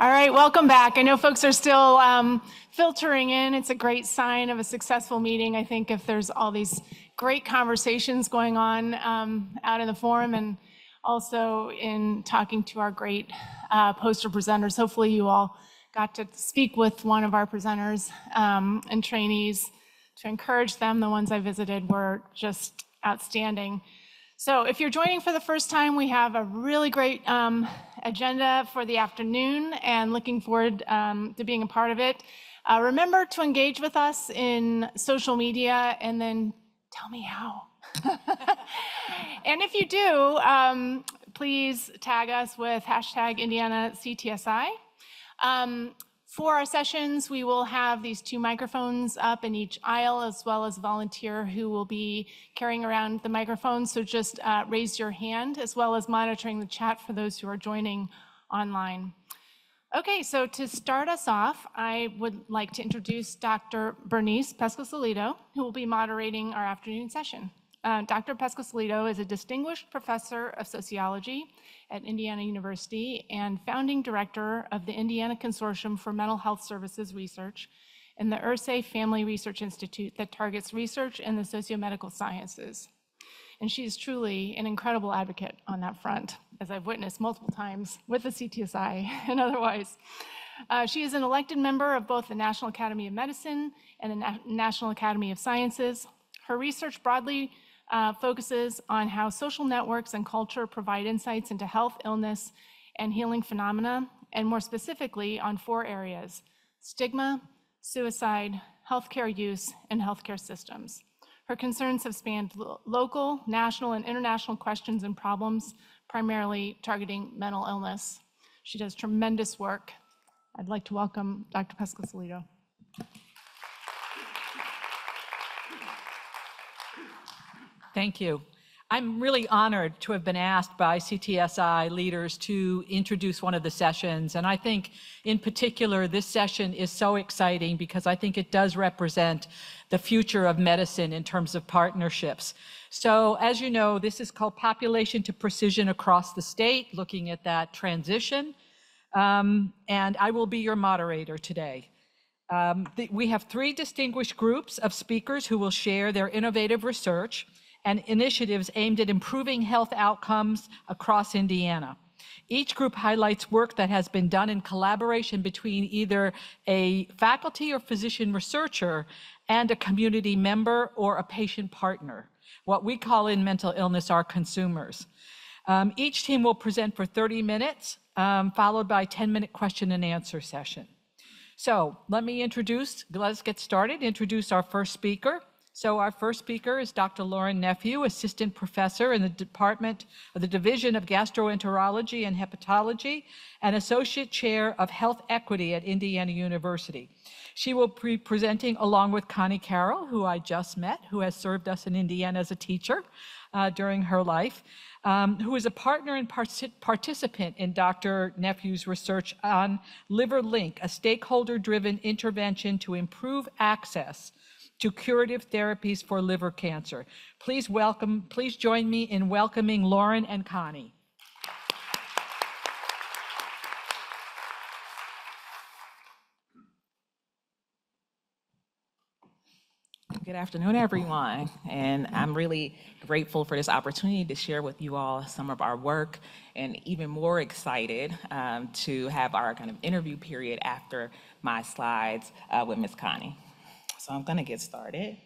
All right, welcome back. I know folks are still um, filtering in. It's a great sign of a successful meeting. I think if there's all these great conversations going on um, out in the forum and also in talking to our great uh, poster presenters, hopefully you all got to speak with one of our presenters um, and trainees to encourage them. The ones I visited were just outstanding. So if you're joining for the first time, we have a really great um, agenda for the afternoon and looking forward um, to being a part of it. Uh, remember to engage with us in social media and then tell me how. and if you do, um, please tag us with hashtag Indiana CTSI. Um, for our sessions, we will have these two microphones up in each aisle, as well as a volunteer who will be carrying around the microphone. So just uh, raise your hand, as well as monitoring the chat for those who are joining online. Okay, so to start us off, I would like to introduce Dr. Bernice Pescosolido, who will be moderating our afternoon session. Uh, Dr. Pescosolido is a distinguished professor of sociology at Indiana University and founding director of the Indiana Consortium for Mental Health Services Research and the Irsay Family Research Institute that targets research in the sociomedical sciences. And she is truly an incredible advocate on that front, as I've witnessed multiple times with the CTSI and otherwise. Uh, she is an elected member of both the National Academy of Medicine and the Na National Academy of Sciences. Her research broadly uh, focuses on how social networks and culture provide insights into health, illness, and healing phenomena, and more specifically on four areas stigma, suicide, healthcare use, and healthcare systems. Her concerns have spanned lo local, national, and international questions and problems, primarily targeting mental illness. She does tremendous work. I'd like to welcome Dr. Pescosolido. Thank you. I'm really honored to have been asked by CTSI leaders to introduce one of the sessions. And I think in particular, this session is so exciting because I think it does represent the future of medicine in terms of partnerships. So as you know, this is called Population to Precision Across the State, looking at that transition. Um, and I will be your moderator today. Um, we have three distinguished groups of speakers who will share their innovative research and initiatives aimed at improving health outcomes across Indiana. Each group highlights work that has been done in collaboration between either a faculty or physician researcher and a community member or a patient partner, what we call in mental illness our consumers. Um, each team will present for 30 minutes, um, followed by a 10-minute question and answer session. So let me introduce, let's get started, introduce our first speaker. So our first speaker is Dr. Lauren Nephew, Assistant Professor in the Department of the Division of Gastroenterology and Hepatology and Associate Chair of Health Equity at Indiana University. She will be presenting along with Connie Carroll, who I just met, who has served us in Indiana as a teacher uh, during her life, um, who is a partner and participant in Dr. Nephew's research on LiverLink, a stakeholder-driven intervention to improve access to curative therapies for liver cancer. Please welcome, please join me in welcoming Lauren and Connie. Good afternoon, everyone. And I'm really grateful for this opportunity to share with you all some of our work and even more excited um, to have our kind of interview period after my slides uh, with Ms. Connie. So I'm gonna get started.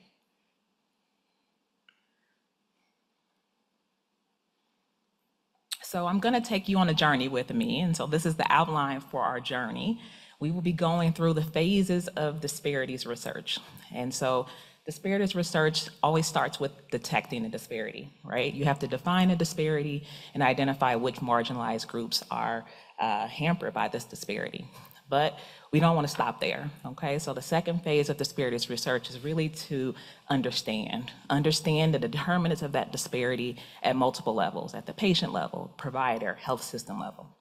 So I'm gonna take you on a journey with me. And so this is the outline for our journey. We will be going through the phases of disparities research. And so disparities research always starts with detecting a disparity, right? You have to define a disparity and identify which marginalized groups are uh, hampered by this disparity. But we don't want to stop there, okay? So the second phase of disparities research is really to understand, understand the determinants of that disparity at multiple levels, at the patient level, provider, health system level.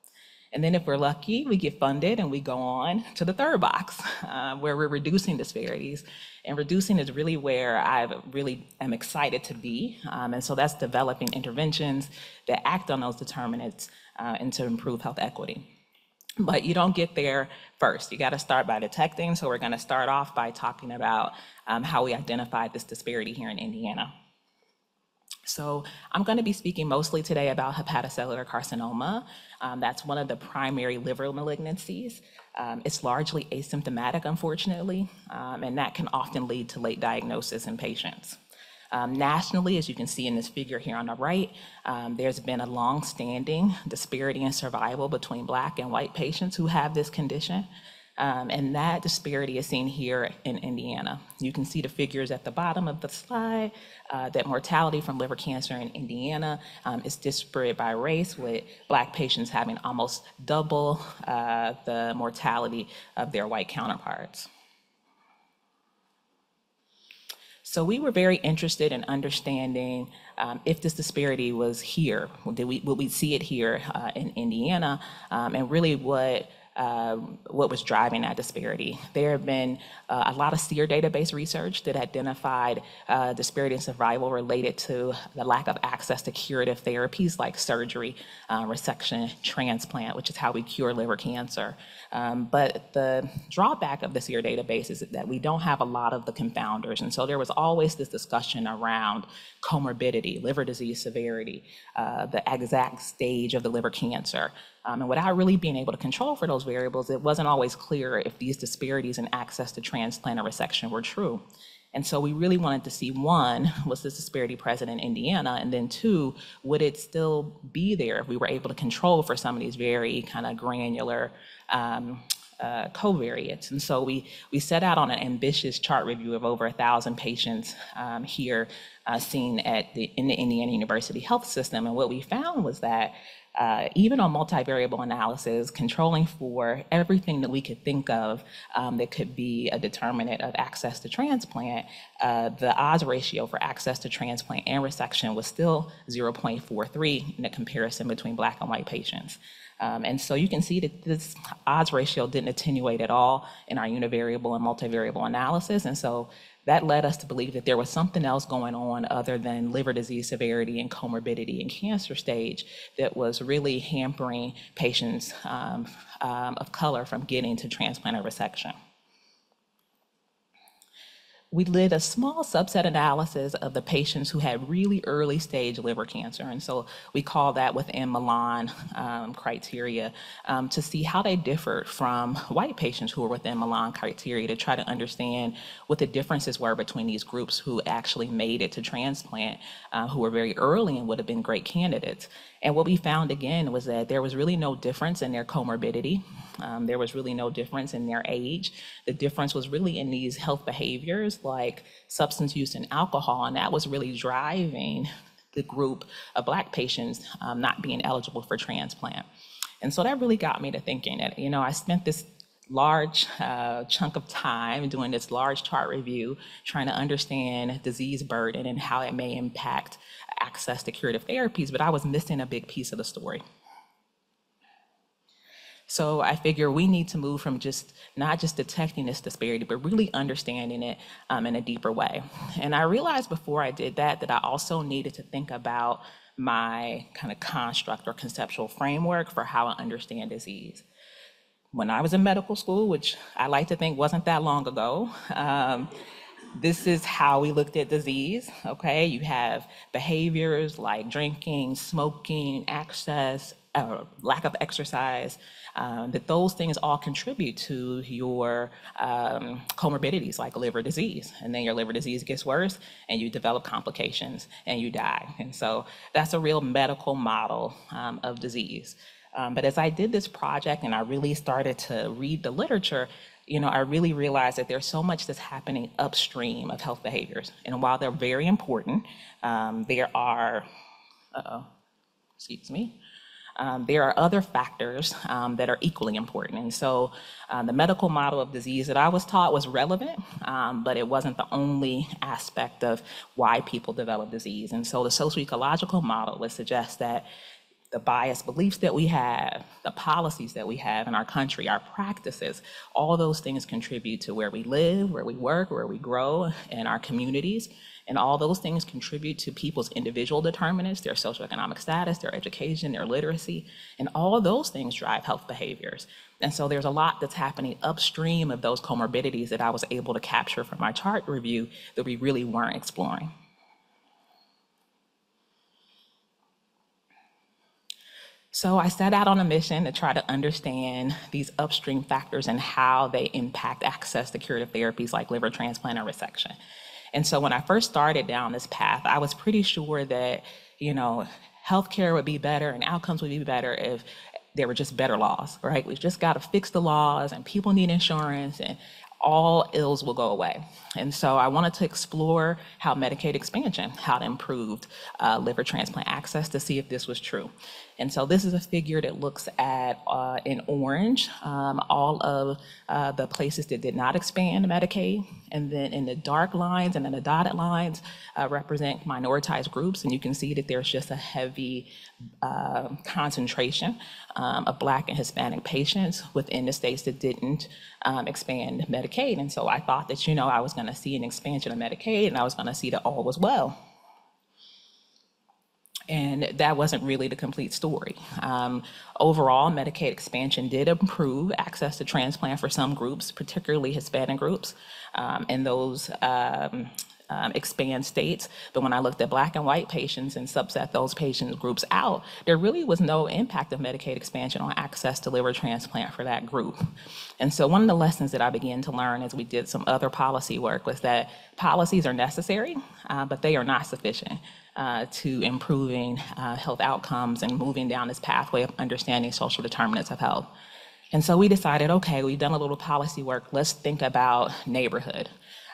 And then if we're lucky, we get funded and we go on to the third box uh, where we're reducing disparities. And reducing is really where I really am excited to be. Um, and so that's developing interventions that act on those determinants uh, and to improve health equity. But you don't get there first. You got to start by detecting. So we're going to start off by talking about um, how we identified this disparity here in Indiana. So I'm going to be speaking mostly today about hepatocellular carcinoma. Um, that's one of the primary liver malignancies. Um, it's largely asymptomatic, unfortunately, um, and that can often lead to late diagnosis in patients. Um, nationally, as you can see in this figure here on the right, um, there's been a long-standing disparity in survival between Black and white patients who have this condition. Um, and that disparity is seen here in Indiana. You can see the figures at the bottom of the slide, uh, that mortality from liver cancer in Indiana um, is disparate by race, with Black patients having almost double uh, the mortality of their white counterparts. So we were very interested in understanding um, if this disparity was here, did we, would we see it here uh, in Indiana, um, and really what um, what was driving that disparity. There have been uh, a lot of SEER database research that identified uh, disparity in survival related to the lack of access to curative therapies like surgery, uh, resection, transplant, which is how we cure liver cancer. Um, but the drawback of the SEER database is that we don't have a lot of the confounders. And so there was always this discussion around comorbidity, liver disease severity, uh, the exact stage of the liver cancer. Um, and without really being able to control for those variables, it wasn't always clear if these disparities in access to transplant or resection were true. And so we really wanted to see one, was this disparity present in Indiana? And then two, would it still be there if we were able to control for some of these very kind of granular um, uh, covariates. And so we, we set out on an ambitious chart review of over a thousand patients um, here uh, seen at the, in the Indiana University Health System. And what we found was that uh, even on multivariable analysis, controlling for everything that we could think of um, that could be a determinant of access to transplant, uh, the odds ratio for access to transplant and resection was still 0.43 in a comparison between Black and white patients. Um, and so you can see that this odds ratio didn't attenuate at all in our univariable and multivariable analysis. And so that led us to believe that there was something else going on other than liver disease severity and comorbidity and cancer stage that was really hampering patients um, um, of color from getting to transplant or resection we did a small subset analysis of the patients who had really early stage liver cancer. And so we call that within Milan um, criteria um, to see how they differed from white patients who were within Milan criteria to try to understand what the differences were between these groups who actually made it to transplant, uh, who were very early and would have been great candidates. And what we found again was that there was really no difference in their comorbidity. Um, there was really no difference in their age. The difference was really in these health behaviors like substance use and alcohol, and that was really driving the group of Black patients um, not being eligible for transplant. And so that really got me to thinking that, you know, I spent this large uh, chunk of time doing this large chart review, trying to understand disease burden and how it may impact access to curative therapies, but I was missing a big piece of the story. So I figure we need to move from just not just detecting this disparity, but really understanding it um, in a deeper way. And I realized before I did that that I also needed to think about my kind of construct or conceptual framework for how I understand disease. When I was in medical school, which I like to think wasn't that long ago, um, this is how we looked at disease, okay? You have behaviors like drinking, smoking, access, uh, lack of exercise, um, that those things all contribute to your um, comorbidities like liver disease. And then your liver disease gets worse and you develop complications and you die. And so that's a real medical model um, of disease. Um, but as I did this project and I really started to read the literature, you know, I really realized that there's so much that's happening upstream of health behaviors. And while they're very important, um, there are, uh-oh, excuse me, there are other factors um, that are equally important. And so uh, the medical model of disease that I was taught was relevant, um, but it wasn't the only aspect of why people develop disease. And so the socio-ecological model would suggest that the biased beliefs that we have, the policies that we have in our country, our practices, all those things contribute to where we live, where we work, where we grow, in our communities. And all those things contribute to people's individual determinants, their socioeconomic status, their education, their literacy, and all of those things drive health behaviors. And so there's a lot that's happening upstream of those comorbidities that I was able to capture from my chart review that we really weren't exploring. So I set out on a mission to try to understand these upstream factors and how they impact access to curative therapies like liver transplant or resection. And so when I first started down this path, I was pretty sure that, you know, healthcare would be better and outcomes would be better if there were just better laws, right? We've just got to fix the laws and people need insurance and all ills will go away. And so I wanted to explore how Medicaid expansion, how it improved uh, liver transplant access to see if this was true. And so this is a figure that looks at, uh, in orange, um, all of uh, the places that did not expand Medicaid. And then in the dark lines and then the dotted lines uh, represent minoritized groups. And you can see that there's just a heavy uh, concentration um, of Black and Hispanic patients within the states that didn't um, expand Medicaid. And so I thought that, you know, I was going to see an expansion of Medicaid and I was going to see that all was well. And that wasn't really the complete story. Um, overall, Medicaid expansion did improve access to transplant for some groups, particularly Hispanic groups. Um, and those um, um, expand states. But when I looked at black and white patients and subset those patient groups out, there really was no impact of Medicaid expansion on access to liver transplant for that group. And so one of the lessons that I began to learn as we did some other policy work was that policies are necessary, uh, but they are not sufficient. Uh, to improving uh, health outcomes and moving down this pathway of understanding social determinants of health. And so we decided, okay, we've done a little policy work, let's think about neighborhood.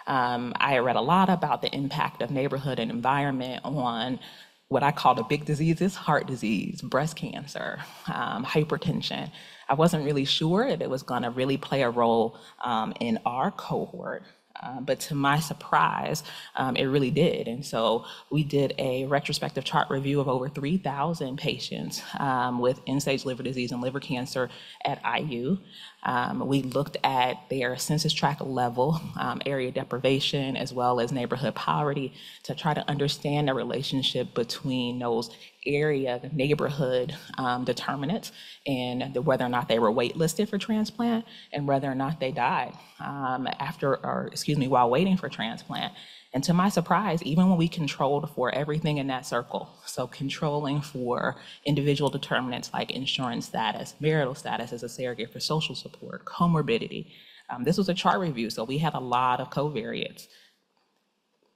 Um, I read a lot about the impact of neighborhood and environment on what I call the big diseases heart disease, breast cancer, um, hypertension. I wasn't really sure if it was going to really play a role um, in our cohort. Uh, but to my surprise, um, it really did. And so we did a retrospective chart review of over 3,000 patients um, with end stage liver disease and liver cancer at IU. Um, we looked at their census tract level, um, area deprivation, as well as neighborhood poverty to try to understand the relationship between those area, the neighborhood um, determinants, and the, whether or not they were waitlisted for transplant and whether or not they died um, after, or excuse me, while waiting for transplant. And to my surprise, even when we controlled for everything in that circle, so controlling for individual determinants like insurance status, marital status as a surrogate for social support, comorbidity, um, this was a chart review, so we had a lot of covariates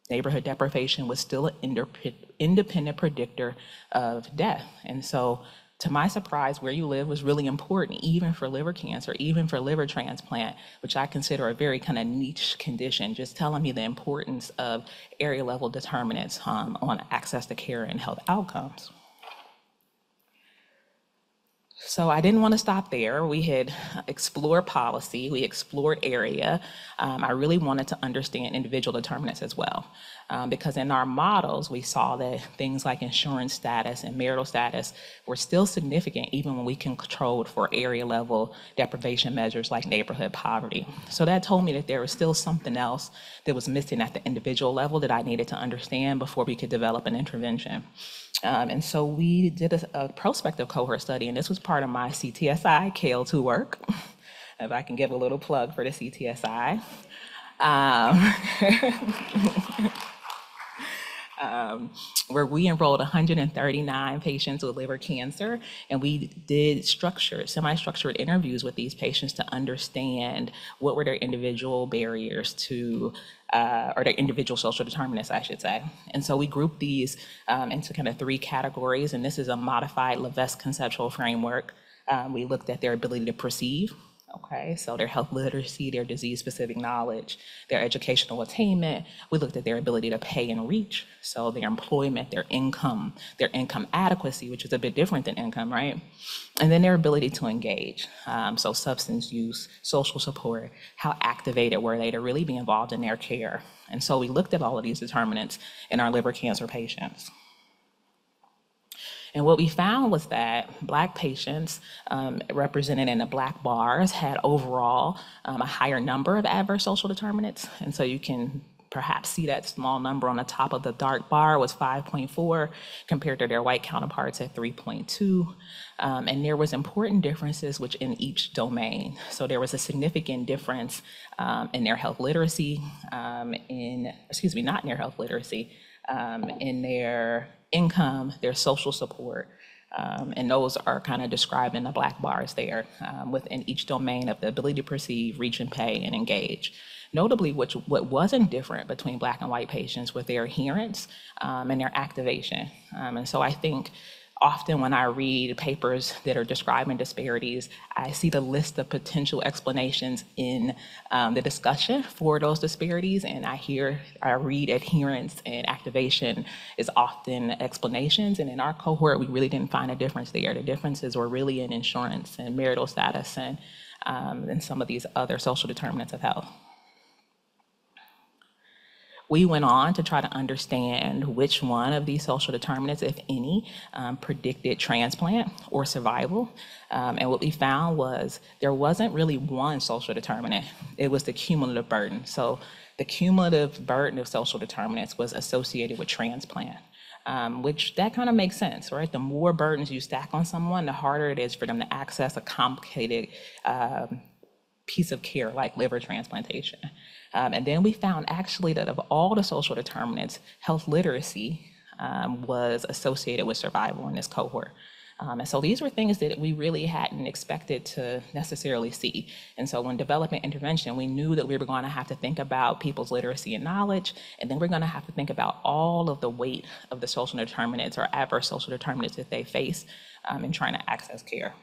neighborhood deprivation was still an independent predictor of death. And so, to my surprise, where you live was really important, even for liver cancer, even for liver transplant, which I consider a very kind of niche condition, just telling me the importance of area level determinants um, on access to care and health outcomes. So I didn't want to stop there. We had explored policy, we explored area. Um, I really wanted to understand individual determinants as well. Um, because in our models, we saw that things like insurance status and marital status were still significant even when we controlled for area level deprivation measures like neighborhood poverty. So that told me that there was still something else that was missing at the individual level that I needed to understand before we could develop an intervention. Um, and so we did a, a, prospective cohort study, and this was part of my CTSI KL2 work. if I can give a little plug for the CTSI. Um, um, where we enrolled 139 patients with liver cancer, and we did structured, semi-structured interviews with these patients to understand what were their individual barriers to uh, or their individual social determinants, I should say. And so we grouped these um, into kind of three categories, and this is a modified Levesque conceptual framework. Um, we looked at their ability to perceive, Okay, so their health literacy, their disease specific knowledge, their educational attainment. We looked at their ability to pay and reach. So their employment, their income, their income adequacy, which is a bit different than income, right? And then their ability to engage. Um, so substance use, social support, how activated were they to really be involved in their care? And so we looked at all of these determinants in our liver cancer patients. And what we found was that Black patients um, represented in the Black bars had overall um, a higher number of adverse social determinants. And so you can perhaps see that small number on the top of the dark bar was 5.4 compared to their white counterparts at 3.2. Um, and there was important differences which in each domain. So there was a significant difference um, in their health literacy, um, in, excuse me, not in their health literacy, um, in their income, their social support, um, and those are kind of described in the black bars there um, within each domain of the ability to perceive, reach and pay, and engage. Notably, which, what wasn't different between black and white patients was their adherence um, and their activation. Um, and so I think often when I read papers that are describing disparities, I see the list of potential explanations in um, the discussion for those disparities. And I hear, I read adherence and activation is often explanations. And in our cohort, we really didn't find a difference there. The differences were really in insurance and marital status and, um, and some of these other social determinants of health. We went on to try to understand which one of these social determinants, if any, um, predicted transplant or survival. Um, and what we found was there wasn't really one social determinant, it was the cumulative burden. So the cumulative burden of social determinants was associated with transplant. Um, which that kind of makes sense, right? The more burdens you stack on someone, the harder it is for them to access a complicated um, piece of care like liver transplantation. Um, and then we found actually that of all the social determinants, health literacy um, was associated with survival in this cohort. Um, and so these were things that we really hadn't expected to necessarily see. And so when developing intervention, we knew that we were going to have to think about people's literacy and knowledge, and then we're going to have to think about all of the weight of the social determinants or adverse social determinants that they face um, in trying to access care.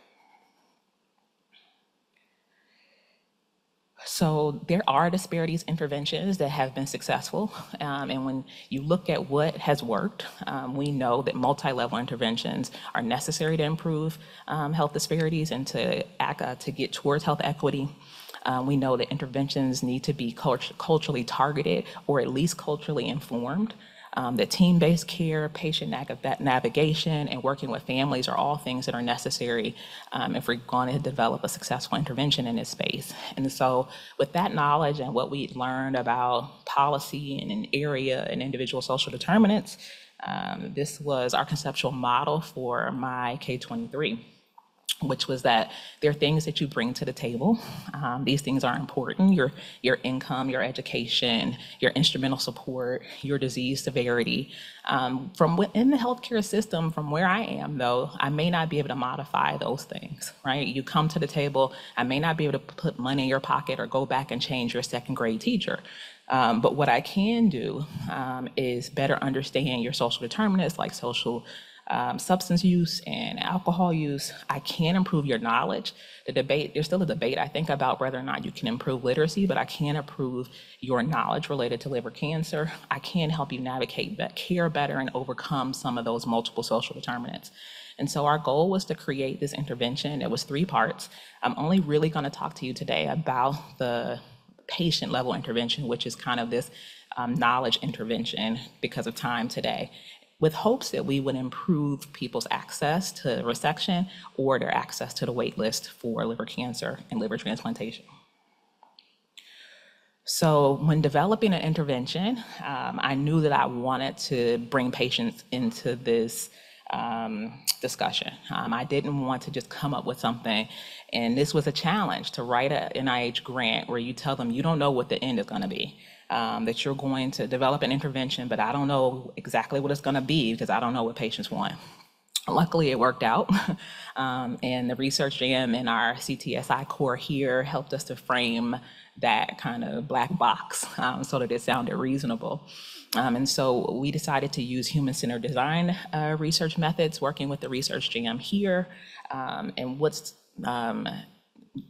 So there are disparities interventions that have been successful. Um, and when you look at what has worked, um, we know that multi-level interventions are necessary to improve um, health disparities and to uh, to get towards health equity. Um, we know that interventions need to be cult culturally targeted or at least culturally informed. Um, that team-based care, patient navigation, and working with families are all things that are necessary um, if we're going to develop a successful intervention in this space. And so with that knowledge and what we learned about policy and an area and individual social determinants, um, this was our conceptual model for my K23 which was that there are things that you bring to the table. Um, these things are important, your, your income, your education, your instrumental support, your disease severity. Um, from within the healthcare system, from where I am though, I may not be able to modify those things, right? You come to the table, I may not be able to put money in your pocket or go back and change your second grade teacher. Um, but what I can do um, is better understand your social determinants like social um, substance use and alcohol use, I can improve your knowledge. The debate, there's still a debate, I think, about whether or not you can improve literacy, but I can improve your knowledge related to liver cancer. I can help you navigate care better and overcome some of those multiple social determinants. And so our goal was to create this intervention. It was three parts. I'm only really going to talk to you today about the patient level intervention, which is kind of this um, knowledge intervention because of time today with hopes that we would improve people's access to resection or their access to the wait list for liver cancer and liver transplantation. So when developing an intervention, um, I knew that I wanted to bring patients into this um, discussion. Um, I didn't want to just come up with something. And this was a challenge to write an NIH grant where you tell them you don't know what the end is going to be um, that you're going to develop an intervention, but I don't know exactly what it's going to be because I don't know what patients want. Luckily, it worked out. um, and the research jam in our CTSI core here helped us to frame that kind of black box um, so that it sounded reasonable. Um, and so we decided to use human-centered design uh, research methods, working with the research jam here. Um, and what's um,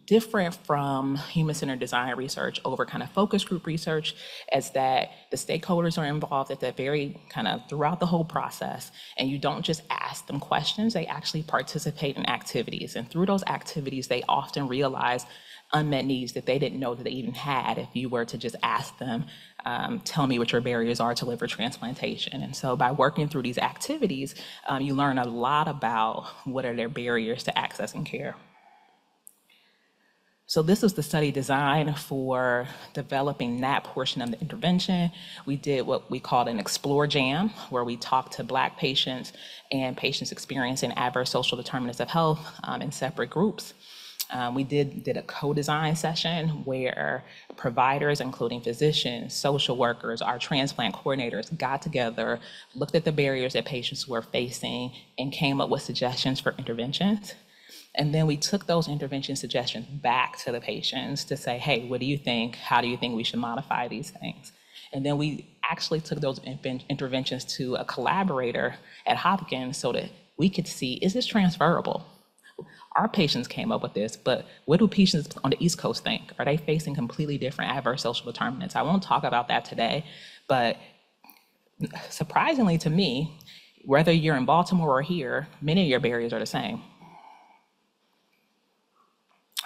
different from human-centered design research over kind of focus group research is that the stakeholders are involved at the very kind of throughout the whole process. And you don't just ask them questions, they actually participate in activities. And through those activities, they often realize unmet needs that they didn't know that they even had if you were to just ask them, um, tell me what your barriers are to liver transplantation. And so by working through these activities, um, you learn a lot about what are their barriers to accessing care. So this was the study design for developing that portion of the intervention. We did what we called an explore jam, where we talked to Black patients and patients experiencing adverse social determinants of health um, in separate groups. Um, we did, did a co-design session where providers, including physicians, social workers, our transplant coordinators got together, looked at the barriers that patients were facing, and came up with suggestions for interventions. And then we took those intervention suggestions back to the patients to say, hey, what do you think? How do you think we should modify these things? And then we actually took those interventions to a collaborator at Hopkins so that we could see, is this transferable? Our patients came up with this, but what do patients on the East Coast think? Are they facing completely different adverse social determinants? I won't talk about that today, but surprisingly to me, whether you're in Baltimore or here, many of your barriers are the same.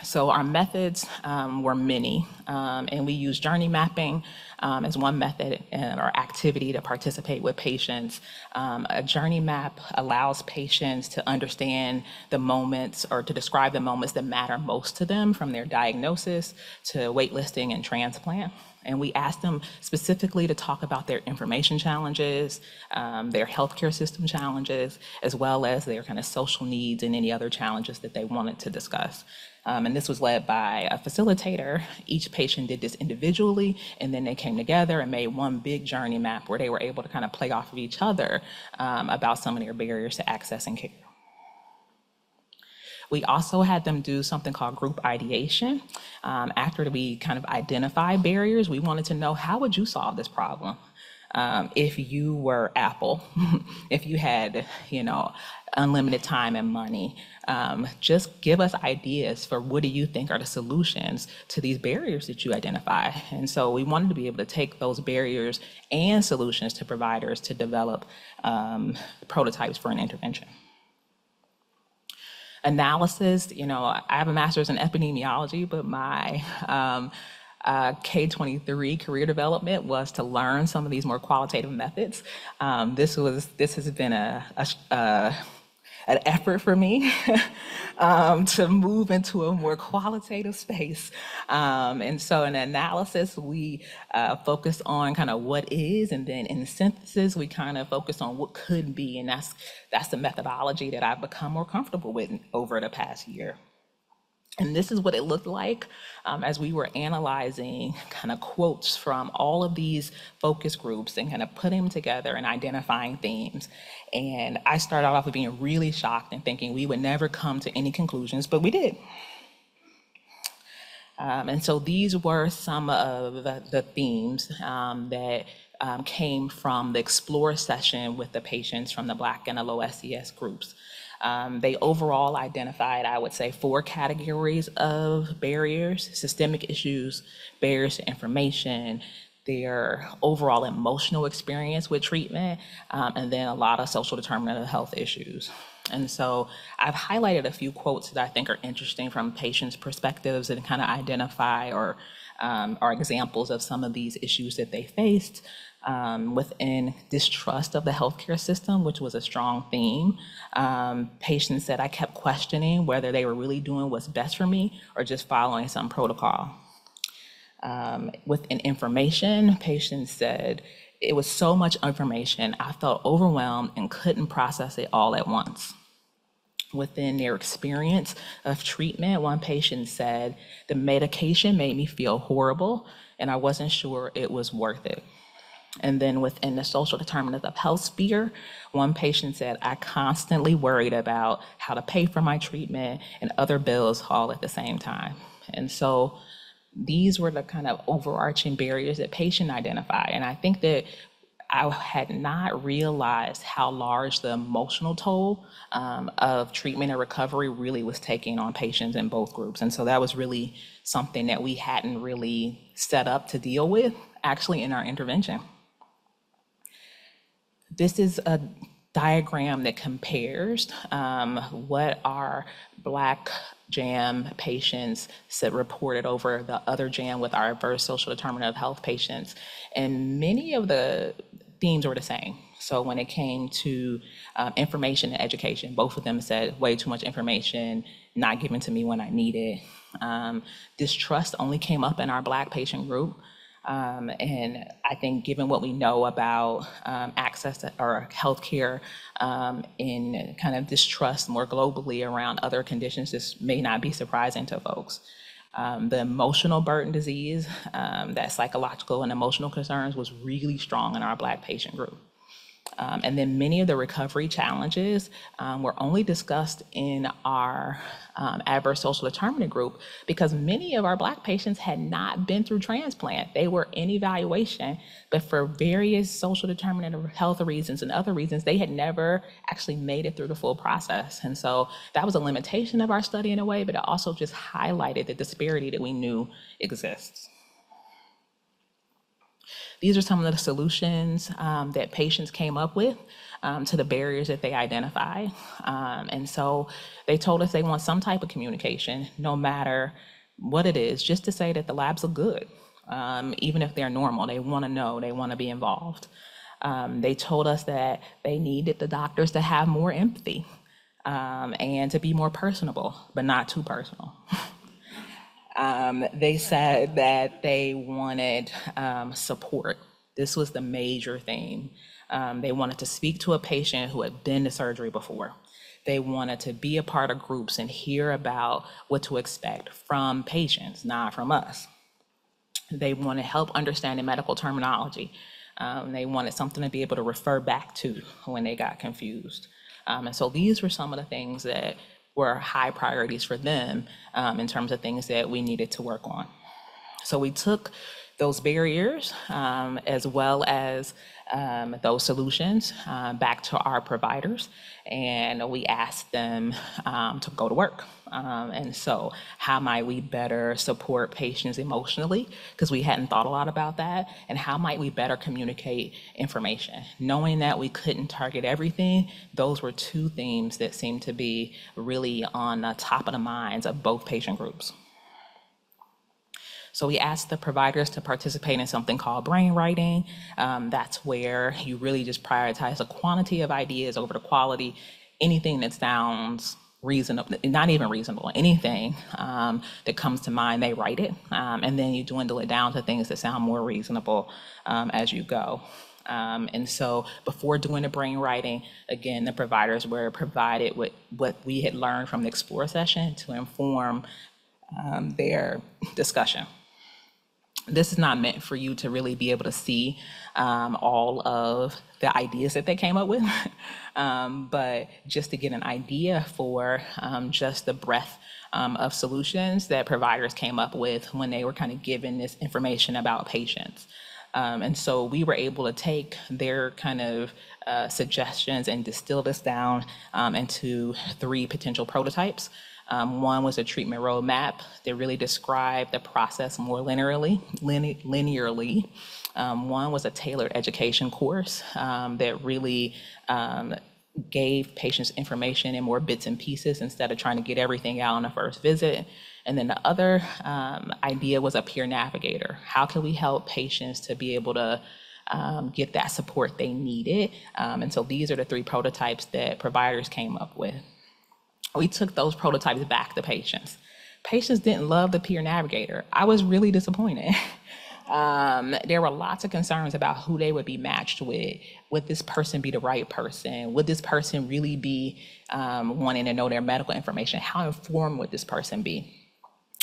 So our methods um, were many, um, and we use journey mapping um, as one method and, or activity to participate with patients. Um, a journey map allows patients to understand the moments or to describe the moments that matter most to them from their diagnosis to waitlisting and transplant. And we asked them specifically to talk about their information challenges, um, their healthcare system challenges, as well as their kind of social needs and any other challenges that they wanted to discuss. Um, and this was led by a facilitator. Each patient did this individually, and then they came together and made one big journey map where they were able to kind of play off of each other um, about some of their barriers to accessing care. We also had them do something called group ideation. Um, after we kind of identify barriers, we wanted to know how would you solve this problem? Um, if you were Apple, if you had, you know, unlimited time and money, um, just give us ideas for what do you think are the solutions to these barriers that you identify. And so we wanted to be able to take those barriers and solutions to providers to develop um, prototypes for an intervention. Analysis, you know, I have a master's in epidemiology, but my um, uh, K23 career development was to learn some of these more qualitative methods. Um, this was this has been a, a, a an effort for me um, to move into a more qualitative space. Um, and so in analysis, we uh, focus on kind of what is, and then in synthesis, we kind of focus on what could be. And that's, that's the methodology that I've become more comfortable with over the past year. And this is what it looked like um, as we were analyzing kind of quotes from all of these focus groups and kind of putting them together and identifying themes. And I started off with being really shocked and thinking we would never come to any conclusions, but we did. Um, and so these were some of the, the themes um, that um, came from the explore session with the patients from the Black and the low SES groups. Um, they overall identified, I would say, four categories of barriers systemic issues, barriers to information, their overall emotional experience with treatment, um, and then a lot of social determinant of health issues. And so I've highlighted a few quotes that I think are interesting from patients' perspectives and kind of identify or um, are examples of some of these issues that they faced um, within distrust of the healthcare system, which was a strong theme. Um, patients said I kept questioning whether they were really doing what's best for me or just following some protocol. Um, within information, patients said it was so much information, I felt overwhelmed and couldn't process it all at once. Within their experience of treatment, one patient said, the medication made me feel horrible and I wasn't sure it was worth it. And then within the social determinants of health sphere, one patient said, I constantly worried about how to pay for my treatment and other bills all at the same time. And so these were the kind of overarching barriers that patient identify. And I think that I had not realized how large the emotional toll um, of treatment and recovery really was taking on patients in both groups. And so that was really something that we hadn't really set up to deal with actually in our intervention. This is a diagram that compares um, what our Black JAM patients said reported over the other JAM with our adverse social determinant of health patients. And many of the themes were the same. So when it came to um, information and education, both of them said way too much information, not given to me when I need it. Um, distrust only came up in our Black patient group. Um, and I think given what we know about um, access to or healthcare um, in kind of distrust more globally around other conditions, this may not be surprising to folks. Um, the emotional burden disease, um, that psychological and emotional concerns was really strong in our Black patient group. Um, and then many of the recovery challenges um, were only discussed in our um, adverse social determinant group because many of our Black patients had not been through transplant. They were in evaluation, but for various social determinant of health reasons and other reasons, they had never actually made it through the full process. And so that was a limitation of our study in a way, but it also just highlighted the disparity that we knew exists. These are some of the solutions um, that patients came up with um, to the barriers that they identify. Um, and so they told us they want some type of communication, no matter what it is, just to say that the labs are good. Um, even if they're normal, they want to know, they want to be involved. Um, they told us that they needed the doctors to have more empathy um, and to be more personable, but not too personal. Um, they said that they wanted um, support. This was the major theme. Um, they wanted to speak to a patient who had been to surgery before. They wanted to be a part of groups and hear about what to expect from patients, not from us. They wanted help understanding medical terminology. Um, they wanted something to be able to refer back to when they got confused. Um, and so these were some of the things that were high priorities for them um, in terms of things that we needed to work on. So we took those barriers um, as well as um, those solutions uh, back to our providers and we asked them um, to go to work. Um, and so, how might we better support patients emotionally? Because we hadn't thought a lot about that. And how might we better communicate information? Knowing that we couldn't target everything, those were two themes that seemed to be really on the top of the minds of both patient groups. So we asked the providers to participate in something called brainwriting. Um, that's where you really just prioritize the quantity of ideas over the quality. Anything that sounds reasonable, not even reasonable, anything um, that comes to mind, they write it. Um, and then you dwindle it down to things that sound more reasonable um, as you go. Um, and so before doing the brainwriting, again, the providers were provided with what we had learned from the Explore session to inform um, their discussion this is not meant for you to really be able to see um, all of the ideas that they came up with, um, but just to get an idea for um, just the breadth um, of solutions that providers came up with when they were kind of given this information about patients. Um, and so we were able to take their kind of uh, suggestions and distill this down um, into three potential prototypes. Um, one was a treatment roadmap that really described the process more linearly. linearly. Um, one was a tailored education course um, that really um, gave patients information in more bits and pieces instead of trying to get everything out on the first visit. And then the other um, idea was a peer navigator. How can we help patients to be able to um, get that support they needed? Um, and so these are the three prototypes that providers came up with we took those prototypes back to patients. Patients didn't love the peer navigator. I was really disappointed. Um, there were lots of concerns about who they would be matched with. Would this person be the right person? Would this person really be um, wanting to know their medical information? How informed would this person be?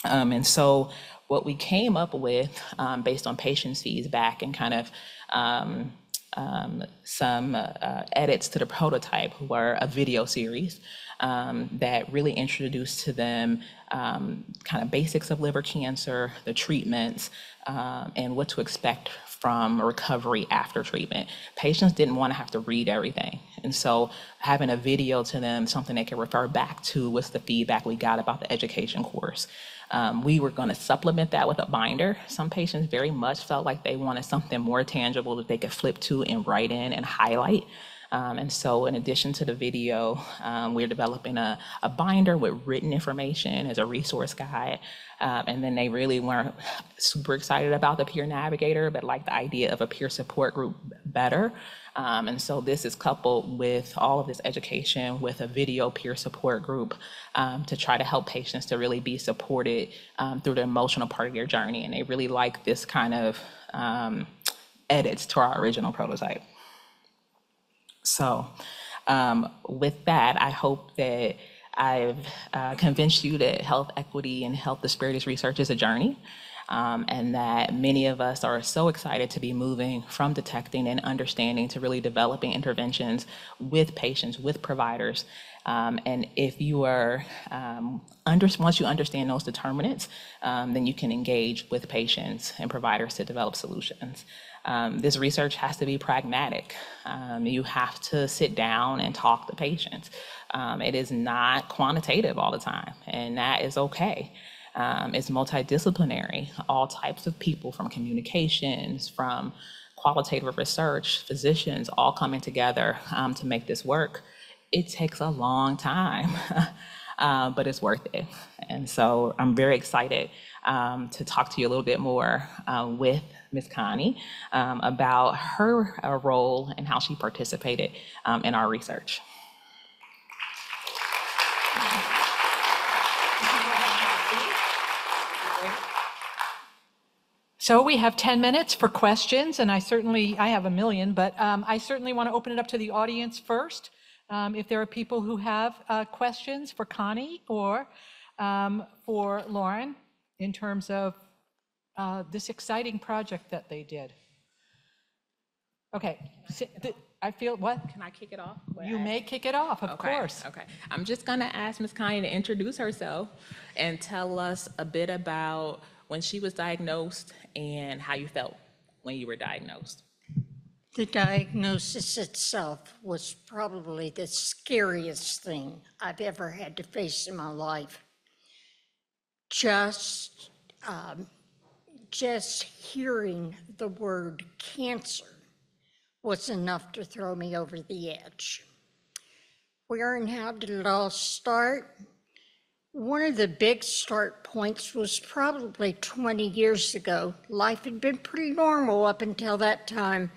Um, and so, what we came up with, um, based on patients' feedback and kind of um, um, some uh, edits to the prototype, were a video series um, that really introduced to them um, kind of basics of liver cancer, the treatments, um, and what to expect from recovery after treatment. Patients didn't want to have to read everything. And so having a video to them, something they can refer back to, was the feedback we got about the education course. Um, we were going to supplement that with a binder. Some patients very much felt like they wanted something more tangible that they could flip to and write in and highlight. Um, and so, in addition to the video, um, we're developing a, a, binder with written information as a resource guide. Um, and then they really weren't super excited about the peer navigator, but like the idea of a peer support group better. Um, and so, this is coupled with all of this education with a video peer support group um, to try to help patients to really be supported um, through the emotional part of their journey. And they really like this kind of edits to our original prototype. So um, with that, I hope that I've uh, convinced you that health equity and health disparities research is a journey. Um, and that many of us are so excited to be moving from detecting and understanding to really developing interventions with patients, with providers. Um, and if you are, um, under, once you understand those determinants, um, then you can engage with patients and providers to develop solutions. Um, this research has to be pragmatic. Um, you have to sit down and talk to patients. Um, it is not quantitative all the time, and that is okay. Um, it's multidisciplinary, all types of people from communications, from qualitative research, physicians, all coming together um, to make this work. It takes a long time, uh, but it's worth it. And so I'm very excited um, to talk to you a little bit more uh, with Ms. Connie um, about her uh, role and how she participated um, in our research. So we have 10 minutes for questions, and I certainly, I have a million, but um, I certainly want to open it up to the audience first. Um, if there are people who have uh, questions for Connie or um, for Lauren in terms of uh, this exciting project that they did. Okay, I feel, what? Can I kick it off? You may kick it off, of Okay, course. Okay. I'm just going to ask Ms. Connie to introduce herself and tell us a bit about when she was diagnosed and how you felt when you were diagnosed. The diagnosis itself was probably the scariest thing I've ever had to face in my life. Just um, just hearing the word cancer was enough to throw me over the edge. Where and how did it all start? One of the big start points was probably 20 years ago. Life had been pretty normal up until that time.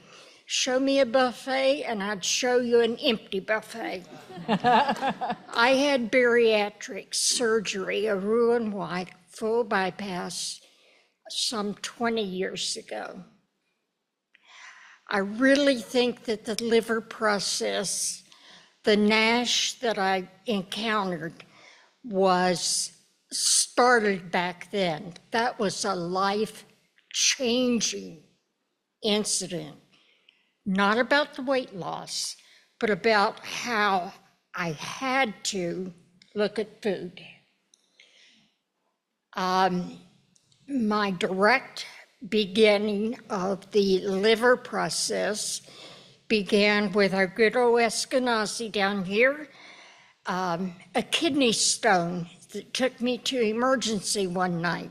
Show me a buffet, and I'd show you an empty buffet. I had bariatric surgery, a Roux-en-Y full bypass, some 20 years ago. I really think that the liver process, the NASH that I encountered, was started back then. That was a life changing incident, not about the weight loss, but about how I had to look at food. Um, my direct beginning of the liver process began with our good old Eskenazi down here, um, a kidney stone that took me to emergency one night.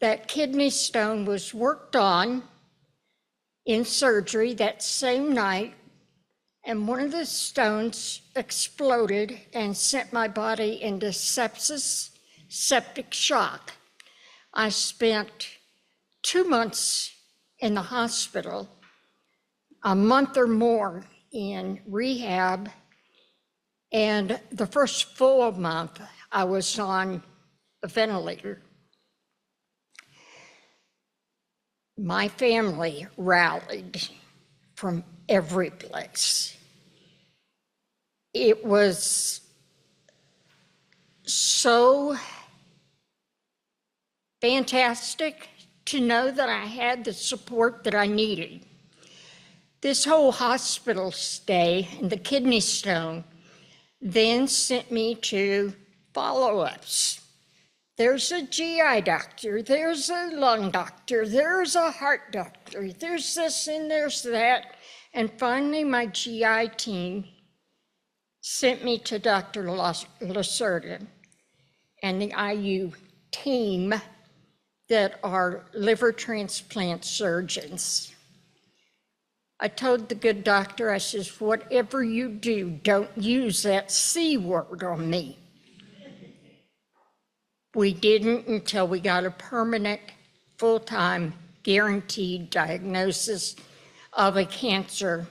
That kidney stone was worked on in surgery that same night, and one of the stones exploded and sent my body into sepsis septic shock. I spent two months in the hospital, a month or more in rehab, and the first full month I was on a ventilator. My family rallied from every place. It was so fantastic to know that I had the support that I needed. This whole hospital stay and the kidney stone then sent me to follow-ups. There's a GI doctor, there's a lung doctor, there's a heart doctor, there's this and there's that. And finally, my GI team sent me to Dr. Lacerda and the IU team that are liver transplant surgeons. I told the good doctor, I says, whatever you do, don't use that C word on me. We didn't until we got a permanent, full-time, guaranteed diagnosis of a cancer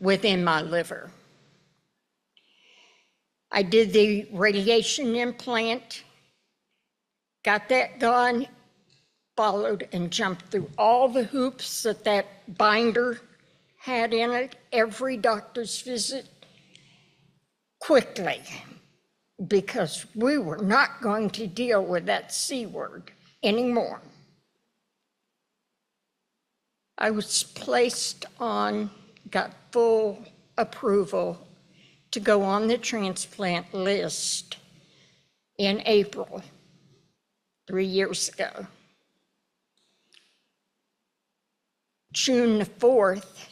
within my liver. I did the radiation implant, got that done, followed and jumped through all the hoops that that binder had in it, every doctor's visit, quickly, because we were not going to deal with that C word anymore. I was placed on, got full approval to go on the transplant list in April, three years ago. June the 4th,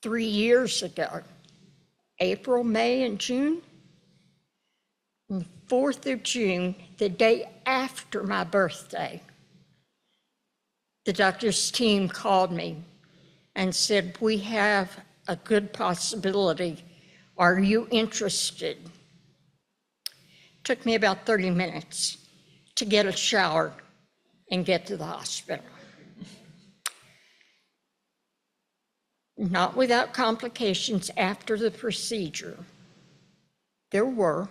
three years ago, April, May, and June. The 4th of June, the day after my birthday, the doctor's team called me and said, We have a good possibility. Are you interested? Took me about 30 minutes to get a shower and get to the hospital. Not without complications after the procedure. There were.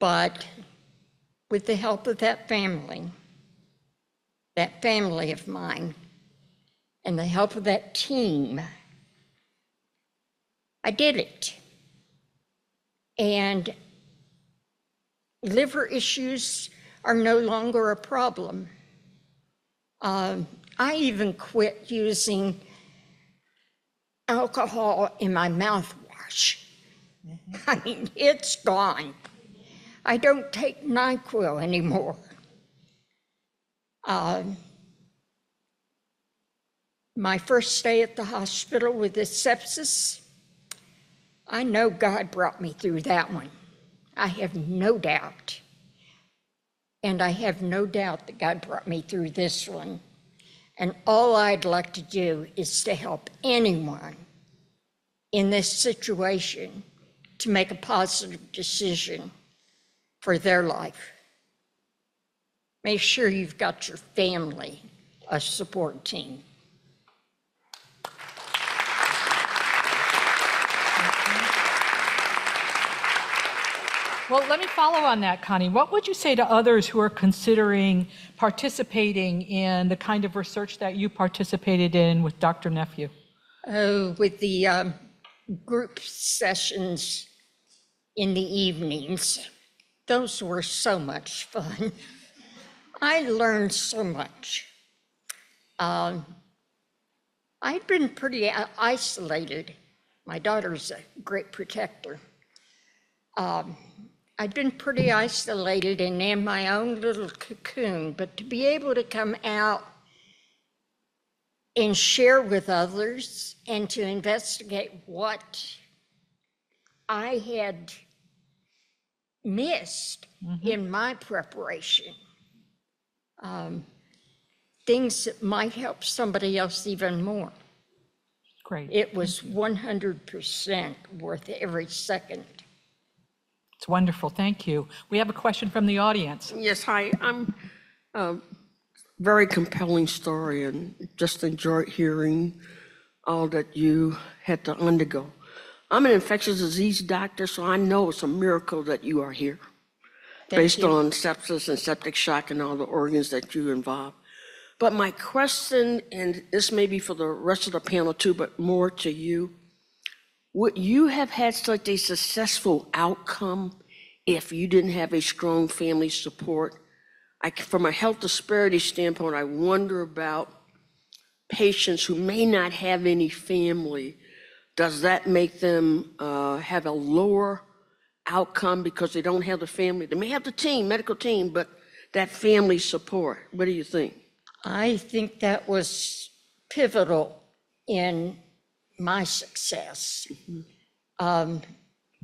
But with the help of that family, that family of mine, and the help of that team, I did it. And liver issues are no longer a problem. Um, I even quit using alcohol in my mouthwash. I mean, it's gone. I don't take NyQuil anymore. Um, my first stay at the hospital with the sepsis, I know God brought me through that one. I have no doubt. And I have no doubt that God brought me through this one. And all I'd like to do is to help anyone in this situation to make a positive decision for their life. Make sure you've got your family a support team. Well, let me follow on that, Connie. What would you say to others who are considering participating in the kind of research that you participated in with Dr. Nephew? Oh, with the um, group sessions in the evenings, those were so much fun. I learned so much. Um, I'd been pretty isolated. My daughter's a great protector. Um, I'd been pretty isolated and in my own little cocoon, but to be able to come out and share with others and to investigate what I had missed in my preparation. Um, things that might help somebody else even more. Great. It was 100% worth every second. It's wonderful. Thank you. We have a question from the audience. Yes, hi, I'm, um, very compelling story and just enjoyed hearing all that you had to undergo. I'm an infectious disease doctor, so I know it's a miracle that you are here. Thank Based you. on sepsis and septic shock and all the organs that you involve. But my question, and this may be for the rest of the panel too, but more to you. Would you have had such a successful outcome if you didn't have a strong family support? I, from a health disparity standpoint, I wonder about patients who may not have any family, does that make them uh, have a lower outcome because they don't have the family? They may have the team, medical team, but that family support. What do you think? I think that was pivotal in my success. Mm-hmm. Um,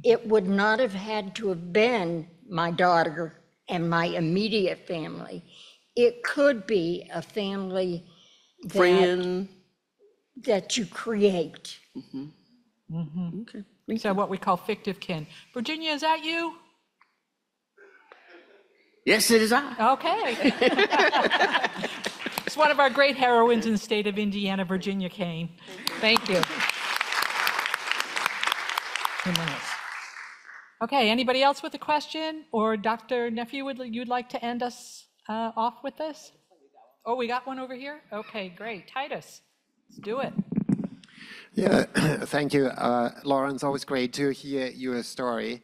It would not have had to have been my daughter and my immediate family. It could be a family that, Friend? that you create. Mm-hmm. Mm-hmm. Okay. So uh, what we call fictive kin. Virginia, is that you? Yes, it is I. Okay. It's one of our great heroines in the state of Indiana, Virginia Caine. Thank you. Okay, anybody else with a question? Or Dr. Nephew, would you'd like to end us uh, off with this? Oh, we got one over here? Okay, great. Titus, let's do it. Yeah, thank you. Uh, Lauren, always great to hear your story.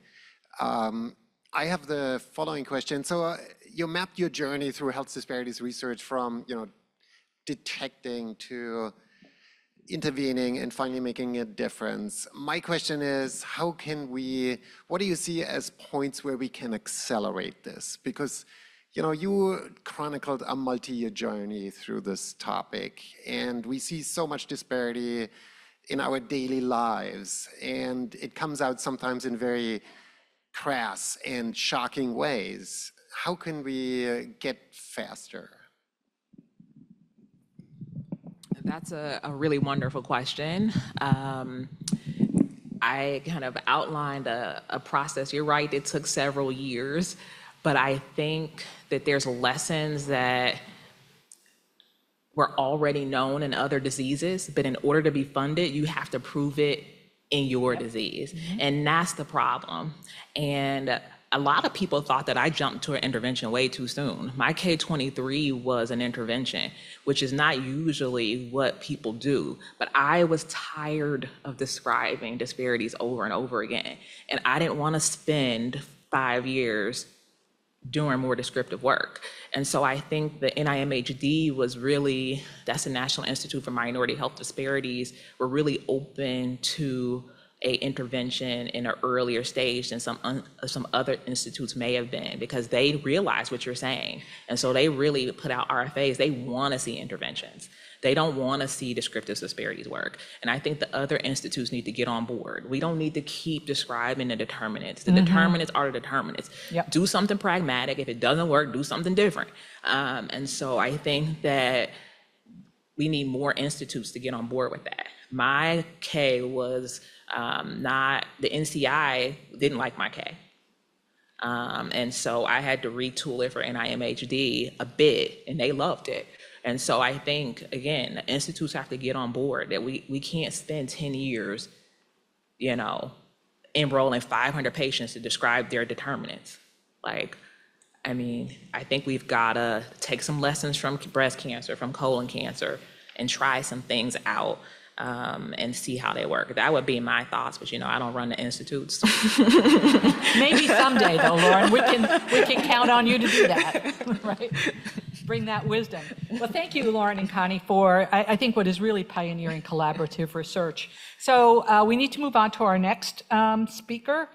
Um, I have the following question. So uh, you mapped your journey through health disparities research from, you know, detecting to intervening and finally making a difference. My question is, how can we, what do you see as points where we can accelerate this? Because, you know, you chronicled a multi-year journey through this topic, and we see so much disparity in our daily lives, and it comes out sometimes in very crass and shocking ways. How can we uh, get faster? That's a, a really wonderful question. Um, I kind of outlined a, a process. You're right, it took several years, but I think that there's lessons that were already known in other diseases, but in order to be funded, you have to prove it in your disease. And that's the problem. And a lot of people thought that I jumped to an intervention way too soon. My K23 was an intervention, which is not usually what people do. But I was tired of describing disparities over and over again. And I didn't want to spend five years doing more descriptive work. And so I think the NIMHD was really, that's the National Institute for Minority Health Disparities, were really open to a intervention in an earlier stage than some, un- some other institutes may have been because they realize what you're saying. And so they really put out RFAs. They want to see interventions. They don't want to see descriptive disparities work. And I think the other institutes need to get on board. We don't need to keep describing the determinants. The determinants are the determinants. Yep. Do something pragmatic. If it doesn't work, do something different. Um, and so I think that we need more institutes to get on board with that. My K was um, not, the NCI didn't like my K. Um, and so I had to retool it for NIMHD a bit, and they loved it. And so I think, again, institutes have to get on board that we, we can't spend 10 years, you know, enrolling 500 patients to describe their determinants. Like, I mean, I think we've got to take some lessons from breast cancer, from colon cancer, and try some things out um, and see how they work. That would be my thoughts, but you know, I don't run the institutes. Maybe someday though, Lauren, we can, we can count on you to do that, right? Bring that wisdom. Well, thank you, Lauren and Connie, for, I, I think what is really pioneering collaborative research. So uh, we need to move on to our next um, speaker.